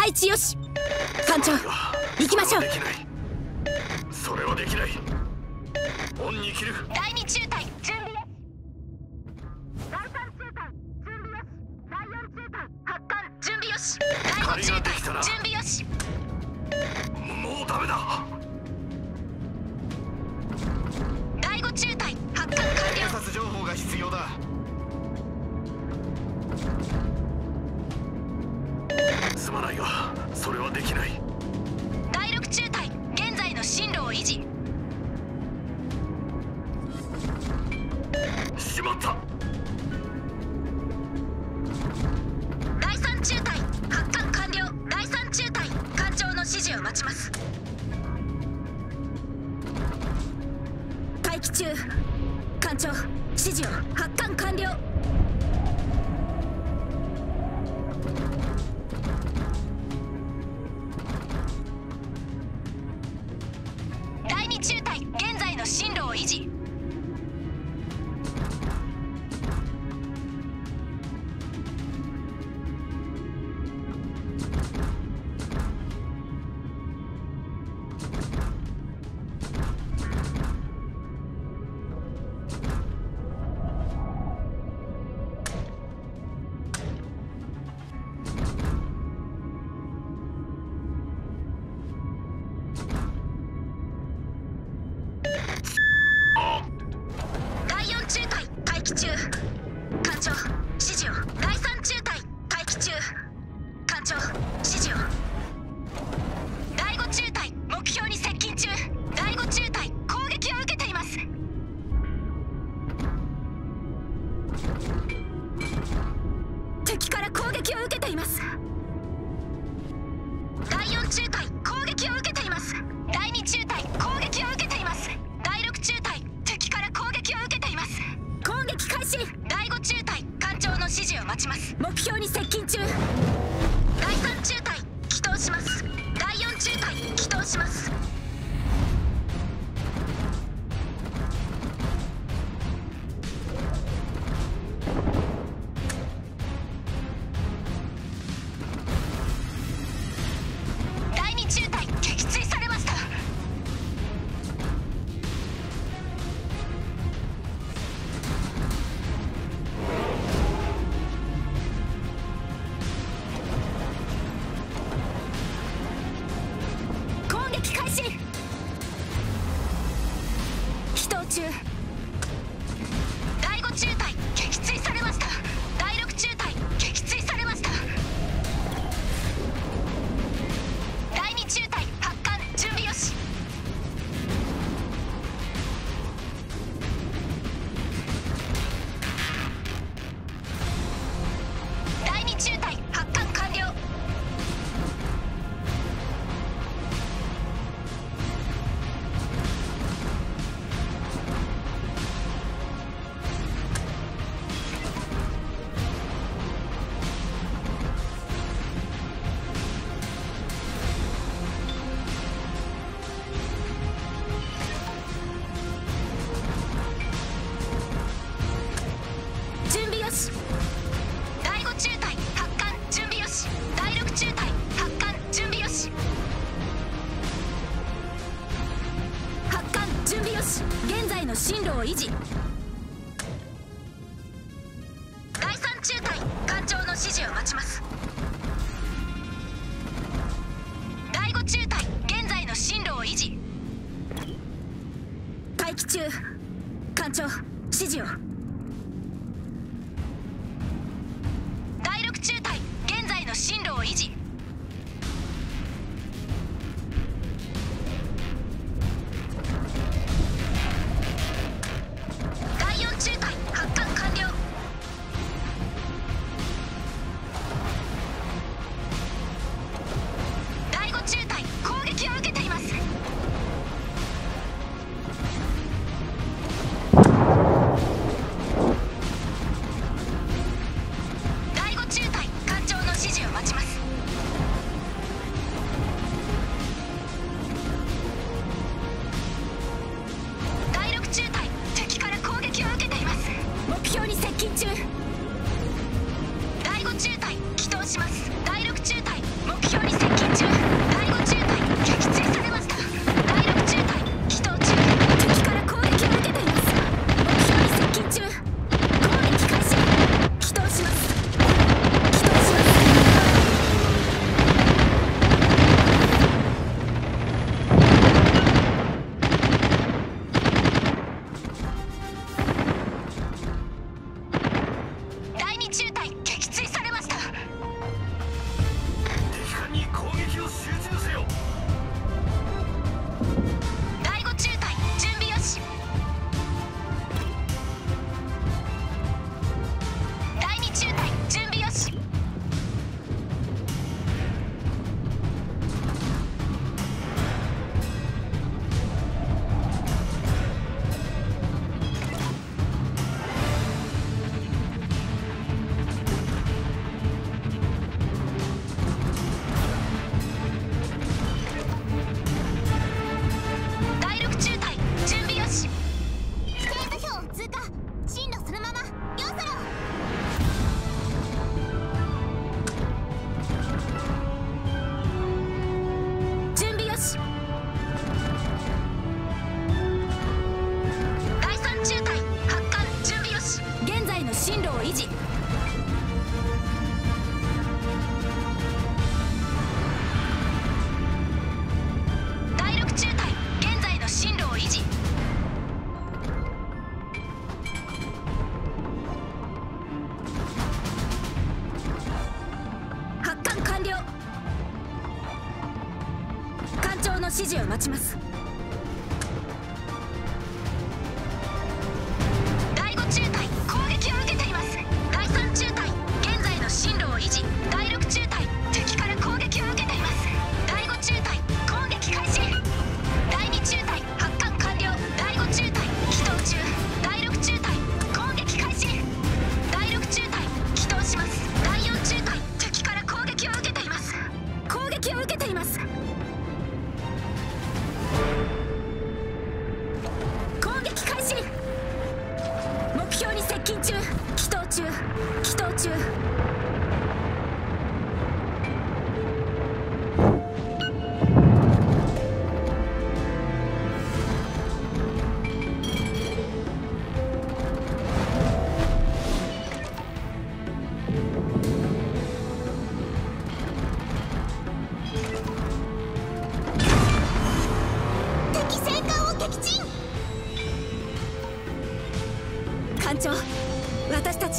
配置よし。艦長行きましょう。それはできない。オンに切る。第二中隊準備よ第準備よし第四中隊発艦。準備よし。第中隊準備よし。もうダメだ。第五中隊発艦完了。警察情報が必要だ。ないがそれはできない。第6中隊現在の進路を維持。しまった。中艦長指示を。指示を待ちます。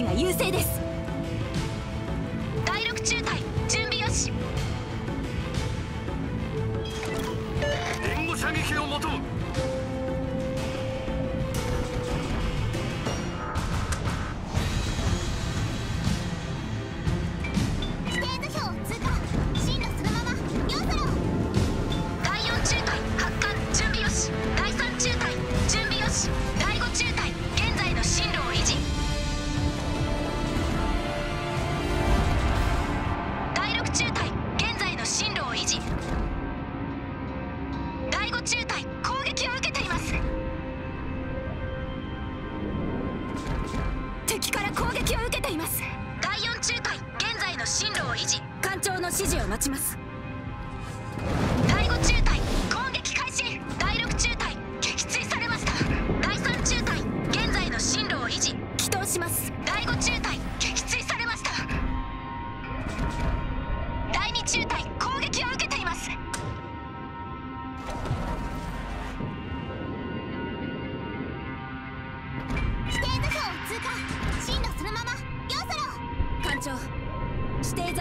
が優勢です。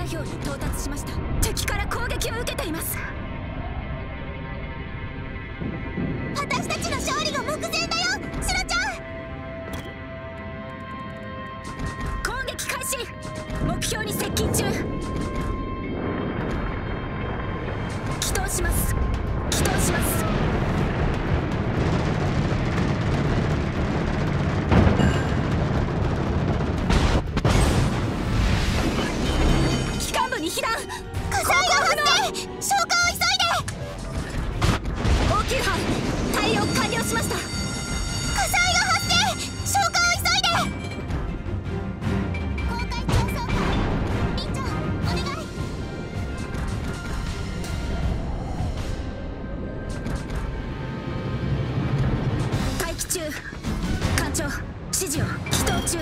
座標に到達しました。敵から攻撃を受けています。私たち中艦長指示を祈祷中